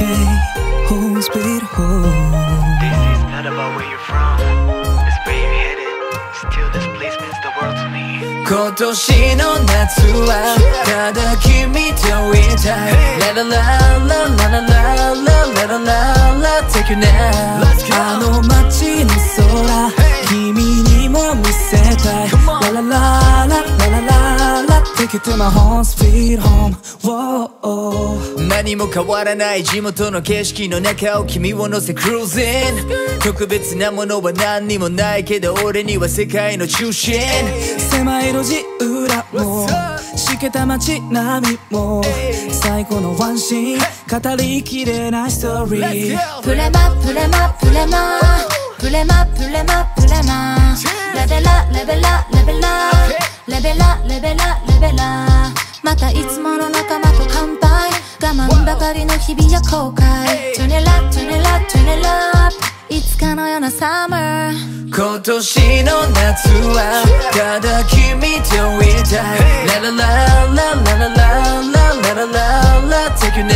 This is not about where you're from It's where you're headed Still this place means the world to me 今年の夏はただ君といたい La la la la la la la la la la la Take you now あの街の空君にも見せたい la la la Take you to my home sweet home. Whoa. 何も変わらない地元の景色の中を君を乗せ cruising 特別なものは何にもないけど俺には世界の中心。狭い路地裏もしけた街並みも最高のワンシーン語りきれないストーリー。プレマプレマプレマプレマプレマプレマレベラレベラレベラレベラレベラレベラまたいつもの仲間と乾杯我慢ばかりの日々や後悔 Turn it up, turn it up, turn it up いつかのような summer 今年の夏はただ君といたい La la la la la la la la la la la Take you now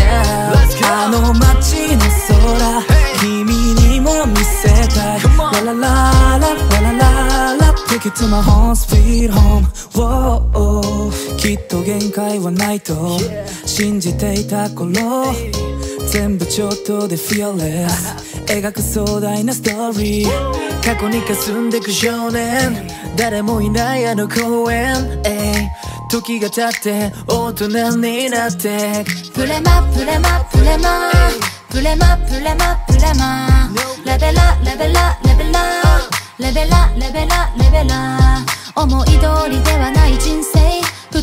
あの街の空君にも見せたい La la la la la la la Take you to my home sweet home 限界はないと信じていた頃全部ちょっとで fearless 描く壮大なストーリー過去に霞んでく少年誰もいないあの公園えい時が経って大人になってプレマプレマプレマプレマプレマプレマレベラレベラレベラレベラレベラレベラ。思い通りではない人生。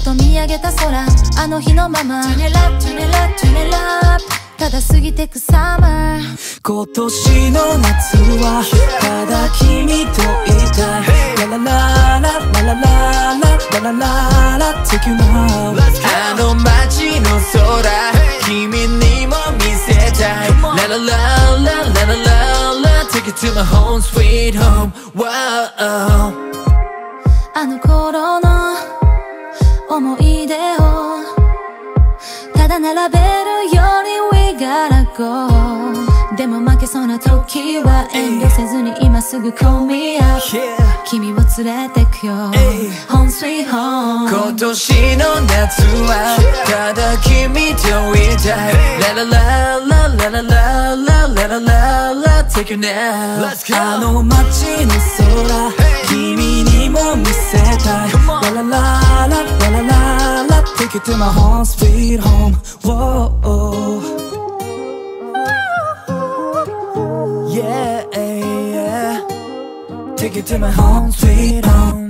ふと見上げた空あの日のまま。Turn it up, turn it up, turn it up ただ過ぎてく summer 今年の夏はただ君といたい。ララララララララララ。ララ Take you now あの街の空君にも見せたい。ラララララララ。ラ Take you to my home sweet home Wow あの頃の思い出をただ並べるより We gotta go でも負けそうな時は遠慮せずに今すぐ call me up 君を連れてくよ Home sweet home 今年の夏はただ君といたい la la la la la la la la la la la Take you now あの街の空 to my home sweet home. Whoa. Yeah, yeah. Take you to my home sweet home